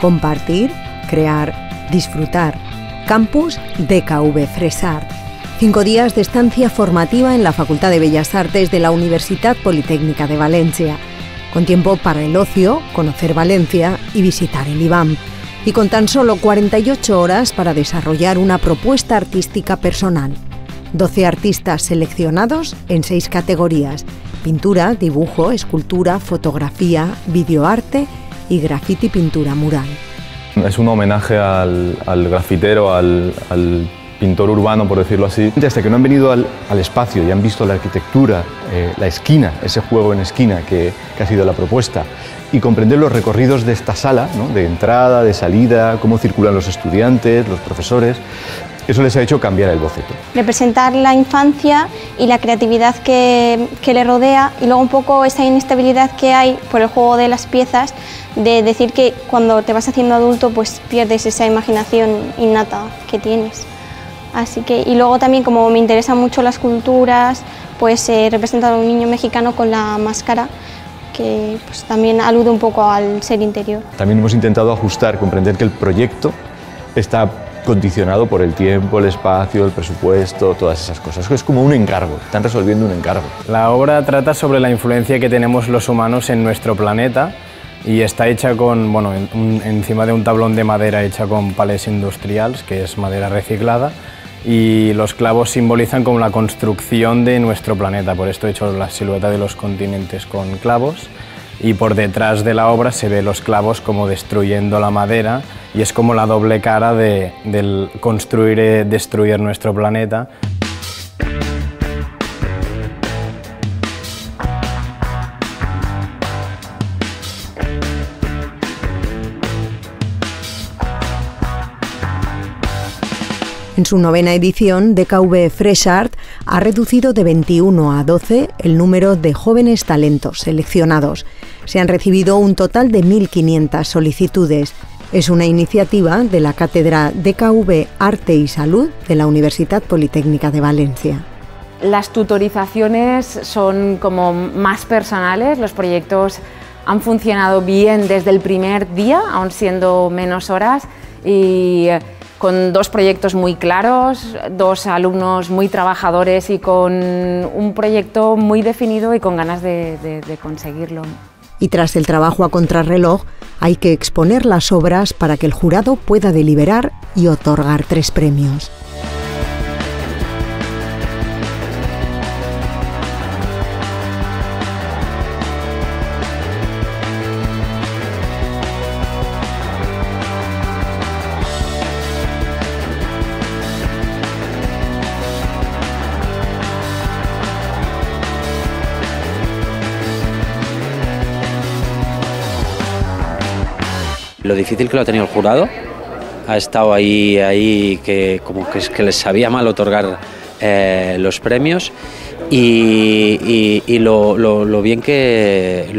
Compartir, crear, disfrutar. Campus DKV Fresart. Cinco días de estancia formativa en la Facultad de Bellas Artes de la Universidad Politécnica de Valencia, con tiempo para el ocio, conocer Valencia y visitar el IBAM, y con tan solo 48 horas para desarrollar una propuesta artística personal. 12 artistas seleccionados en seis categorías, pintura, dibujo, escultura, fotografía, videoarte y graffiti pintura mural. Es un homenaje al, grafitero, al, pintor urbano, por decirlo así. Desde que no han venido al, espacio y han visto la arquitectura, eh, la esquina, ese juego en esquina que, ha sido la propuesta, y comprender los recorridos de esta sala, de entrada, de salida, cómo circulan los estudiantes, los profesores, eso les ha hecho cambiar el boceto. Representar la infancia y la creatividad que, le rodea y luego un poco esa inestabilidad que hay por el juego de las piezas de decir que cuando te vas haciendo adulto pues pierdes esa imaginación innata que tienes. Así que, y luego también como me interesan mucho las culturas, pues he representado a un niño mexicano con la máscara que pues, también alude un poco al ser interior. También hemos intentado ajustar, comprender que el proyecto está condicionado por el tiempo, el espacio, el presupuesto, todas esas cosas. Es como un encargo, están resolviendo un encargo. La obra trata sobre la influencia que tenemos los humanos en nuestro planeta y está hecha con, bueno, encima de un tablón de madera hecha con palés industriales, que es madera reciclada, y los clavos simbolizan como la construcción de nuestro planeta, por esto he hecho la silueta de los continentes con clavos y por detrás de la obra se ve los clavos como destruyendo la madera y es como la doble cara de, del construir y destruir nuestro planeta. En su novena edición, DKV Fresh Art ha reducido de 21 a 12 el número de jóvenes talentos seleccionados. Se han recibido un total de 1.500 solicitudes. Es una iniciativa de la Cátedra DKV Arte y Salud de la Universidad Politécnica de Valencia. Las tutorizaciones son como más personales, los proyectos han funcionado bien desde el primer día, aun siendo menos horas, y con dos proyectos muy claros, dos alumnos muy trabajadores y con un proyecto muy definido y con ganas de, conseguirlo. Y tras el trabajo a contrarreloj, hay que exponer las obras para que el jurado pueda deliberar y otorgar tres premios. Lo difícil que lo ha tenido el jurado, ha estado ahí, ahí que como que, es que les sabía mal otorgar eh, los premios y, lo, bien que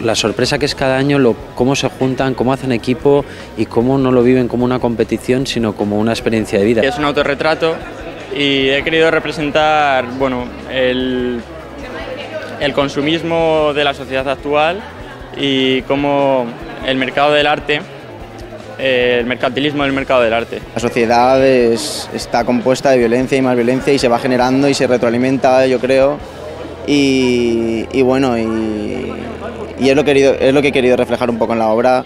la sorpresa que es cada año, lo, cómo se juntan, cómo hacen equipo y cómo no lo viven como una competición, sino como una experiencia de vida. Es un autorretrato y he querido representar bueno, el, el consumismo de la sociedad actual y cómo el mercado del arte eh, el mercantilismo del mercado del arte. La sociedad está compuesta de violencia y más violencia y se va generando y se retroalimenta, yo creo. Y, bueno, y, es, lo querido, es lo que he querido reflejar un poco en la obra,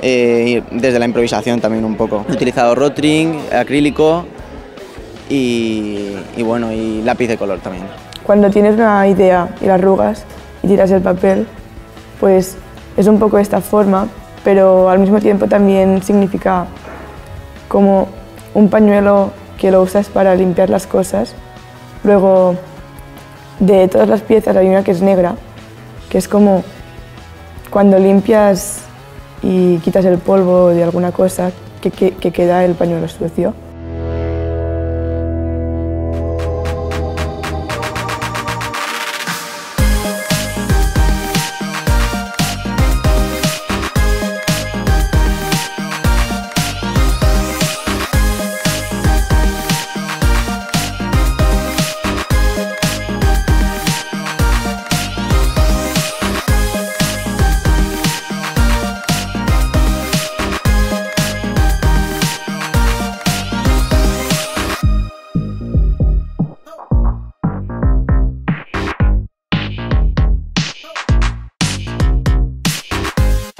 eh, desde la improvisación también un poco. He utilizado rotring, acrílico y, y bueno, y lápiz de color también. Cuando tienes una idea y la arrugas y tiras el papel, pues es un poco esta forma, pero al mismo tiempo también significa como un pañuelo que lo usas para limpiar las cosas. Luego, de todas las piezas hay una que es negra, que es como cuando limpias y quitas el polvo de alguna cosa que, que queda el pañuelo sucio.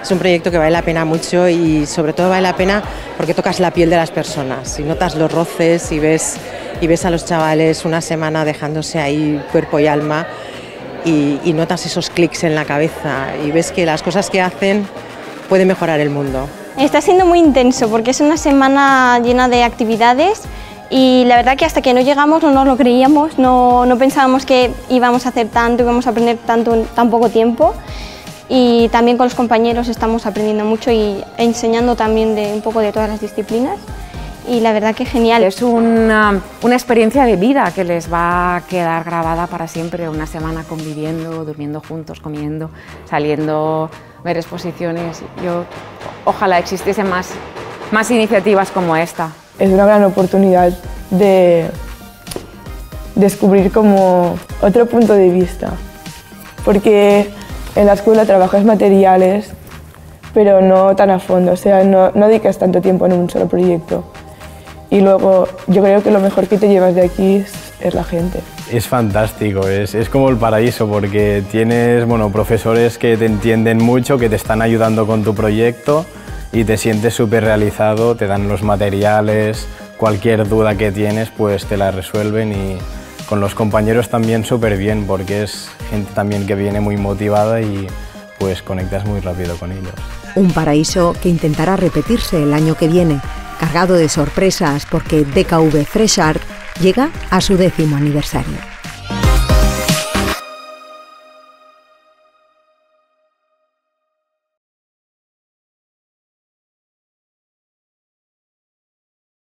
Es un proyecto que vale la pena mucho y sobre todo vale la pena porque tocas la piel de las personas y notas los roces y ves, y ves a los chavales una semana dejándose ahí cuerpo y alma y, notas esos clics en la cabeza y ves que las cosas que hacen pueden mejorar el mundo. Está siendo muy intenso porque es una semana llena de actividades y la verdad que hasta que no llegamos no nos lo creíamos, no, no pensábamos que íbamos a hacer tanto, íbamos a aprender tanto en tan poco tiempo y también con los compañeros estamos aprendiendo mucho y enseñando también de un poco de todas las disciplinas y la verdad que genial. Es una, una, experiencia de vida que les va a quedar grabada para siempre, una semana conviviendo, durmiendo juntos, comiendo, saliendo, ver exposiciones. Yo ojalá existiesen más, más iniciativas como esta. Es una gran oportunidad de descubrir como otro punto de vista, porque en la escuela trabajas materiales, pero no tan a fondo, o sea, no, no dedicas tanto tiempo en un solo proyecto. Y luego yo creo que lo mejor que te llevas de aquí es, la gente. Es fantástico, es, es, como el paraíso porque tienes bueno, profesores que te entienden mucho, que te están ayudando con tu proyecto y te sientes súper realizado, te dan los materiales, cualquier duda que tienes pues te la resuelven y con los compañeros también súper bien porque es gente también que viene muy motivada y pues conectas muy rápido con ellos. Un paraíso que intentará repetirse el año que viene cargado de sorpresas porque DKV Fresh Art llega a su décimo aniversario.